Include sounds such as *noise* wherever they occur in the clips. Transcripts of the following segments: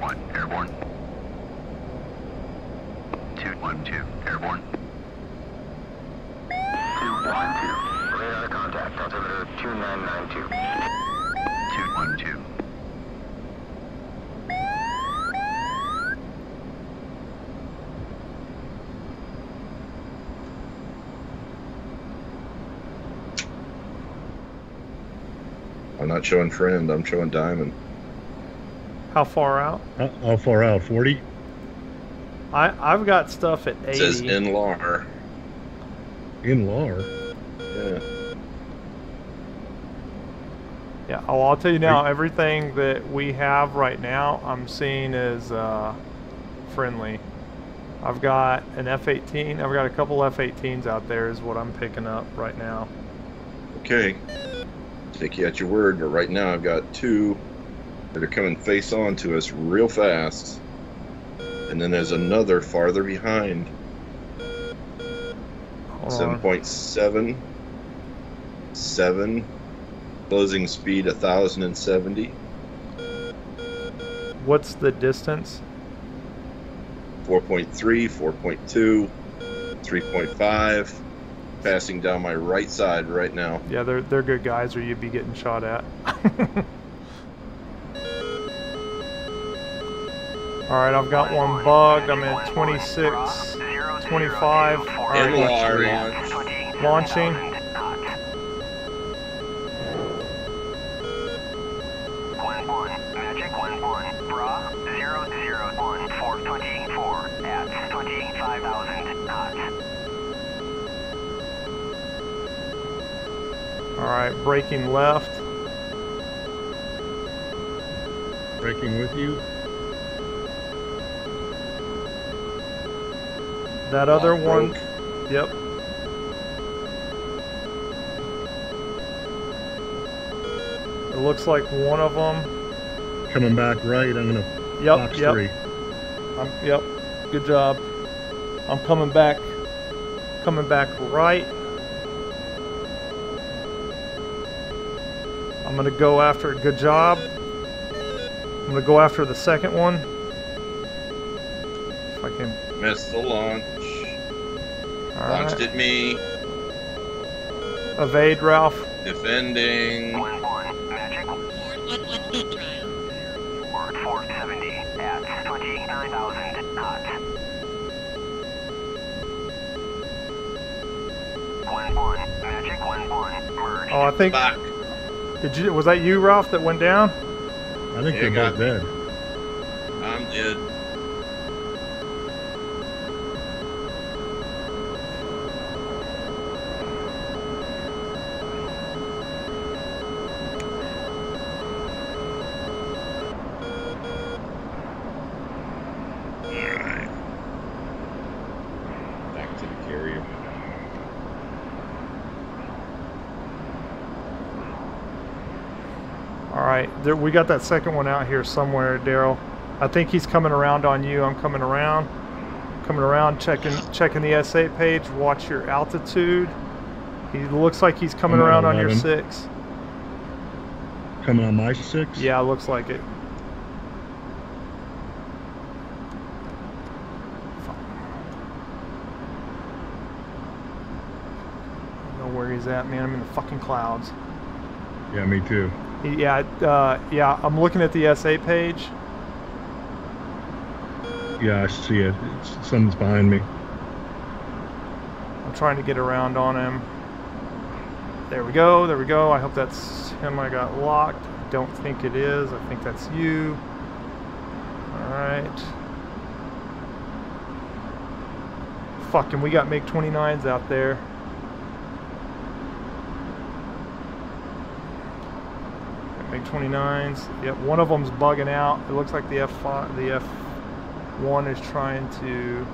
211 airborne. 212 airborne. 212. Radar contact. Altimeter 2992. 212. I'm not showing friend. I'm showing diamond. How far out? How, how far out? 40? I I've got stuff at It says in LAR. In Lar. Yeah. Yeah. Oh, I'll tell you now. Everything that we have right now, I'm seeing is uh, friendly. I've got an F-18. I've got a couple F-18s out there. Is what I'm picking up right now. Okay. Take you at your word, but right now I've got two that are coming face on to us real fast. And then there's another farther behind. Hold Seven point seven. Seven. Closing speed a thousand and seventy. What's the distance? 4.3, 4.2, 3.5. Passing down my right side right now. Yeah, they're they're good guys, or you'd be getting shot at. *laughs* All right, I've got one bugged. I'm at 26, 25. All right, NLR launch. launching. One one. Magic one one. Bra zero zero one four twenty four at twenty five thousand knots. All right, braking left. Breaking with you. That other Lock one. broke. Yep. It looks like one of them. Coming back right. I'm going to Yep. box yep. three. I'm, yep. Good job. I'm coming back. Coming back right. I'm gonna go after. it. Good job. I'm gonna go after the second one. If I can. Missed the launch. All Launched right. at me. Evade, Ralph. Defending. One one. Magic Ford 111 trial. Word four seventy at twenty nine thousand knots. One one. Magic one one. Merge. Oh, I think. Back. Did you? Was that you, Ralph, that went down? I think Yeah, they're got both dead. I'm dead. Alright. Back to the carrier. All right, there, we got that second one out here somewhere, Daryl. I think he's coming around on you. I'm coming around, coming around, checking checking the SA page. Watch your altitude. He looks like he's coming around on your six. Coming on my six. Yeah, looks like it. I don't know where he's at, man. I'm in the fucking clouds. Yeah, me too. Yeah, uh, yeah. I'm looking at the SA page. Yeah, I see it. It's, something's behind me. I'm trying to get around on him. There we go, there we go. I hope that's him I got locked. Don't think it is. I think that's you. Alright. Fucking, we got MiG 29s out there. Got MiG 29s. Yep, one of them's bugging out. It looks like the F5, the F1 is trying to.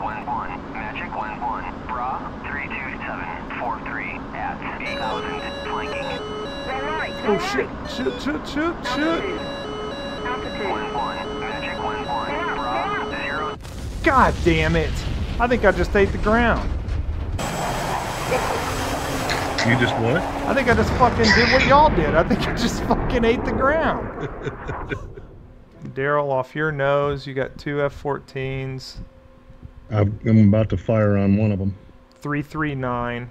One one. Magic one one. Bra three two seven four three at eight thousand flanking. Oh shit! Shit! Shit! Shit! Shit! One one. Magic one one. Bra zero God damn it! I think I just ate the ground. You just what? I think I just fucking did what y'all did. I think I just fucking ate the ground. *laughs* Daryl, off your nose, you got two F-14s, I'm, I'm about to fire on one of them. 339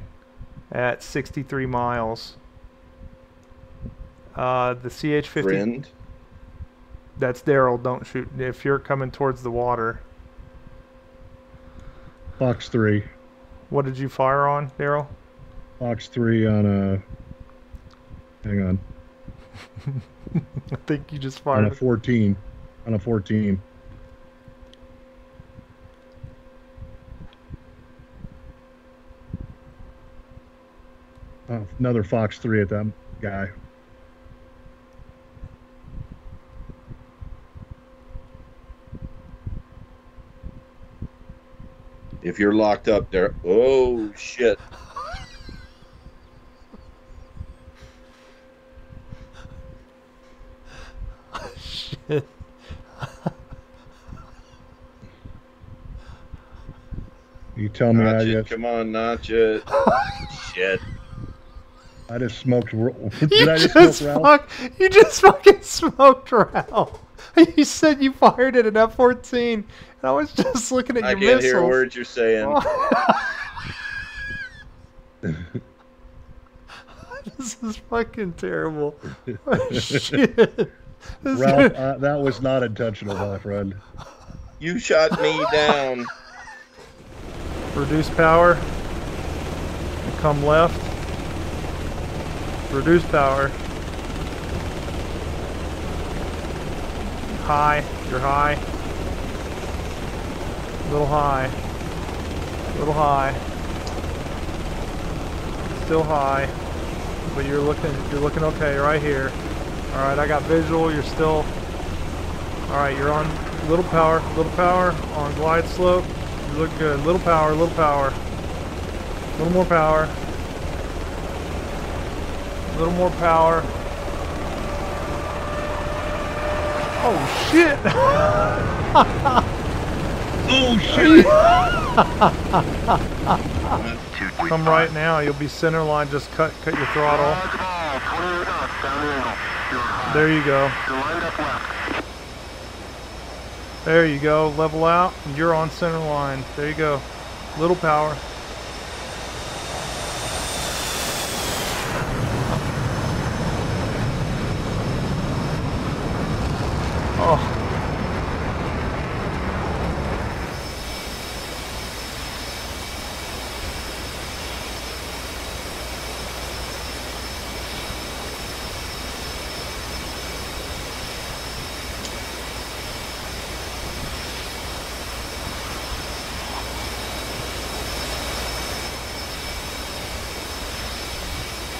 at 63 miles. Uh, the CH-50. Friend. That's Daryl. Don't shoot if you're coming towards the water. Fox 3. What did you fire on, Daryl? Fox 3 on a. Hang on. *laughs* I think you just fired. On a 14. On a 14. Oh, another Fox 3 at that guy. If you're locked up there, oh shit! Shit. You tell me I Notch it, just, come on, not yet. shit. I just smoked. Ro- *laughs* You I just, just smoke Ralph? fuck, you just fucking smoked Ralph. *laughs* You said you fired it at F-14, and I was *laughs* just looking at I your can't missiles. hear words you're saying. *laughs* this is fucking terrible. Oh, shit. This Ralph, is- uh, that was not intentional, my friend. You shot me down. Reduce power. And come left. Reduce power. High. You're high. A Little high. A Little high. Still high. But you're looking you're looking okay right here. Alright, I got visual, you're still Alright, you're on a little power, little power on glide slope. You look good. A little power, a little power. A little more power. A little more power. Oh shit! *laughs* Oh shit! Come right now. You'll be center line. Just cut cut your throttle. There you go. There you go. Level out. You're on center line. There you go. Little power. Oh.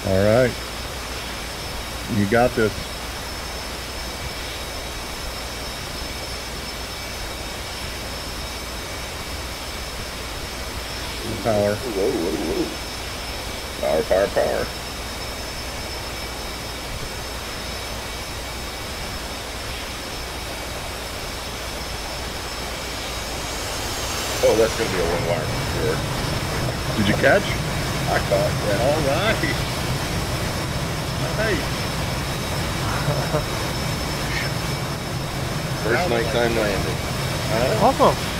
All right. You got this. Power. Whoa, whoa, whoa. Power, power, power. Oh, that's gonna be a one wire for sure. Did you catch? I caught, yeah. All right. Nice. First nighttime landing. Huh? Awesome.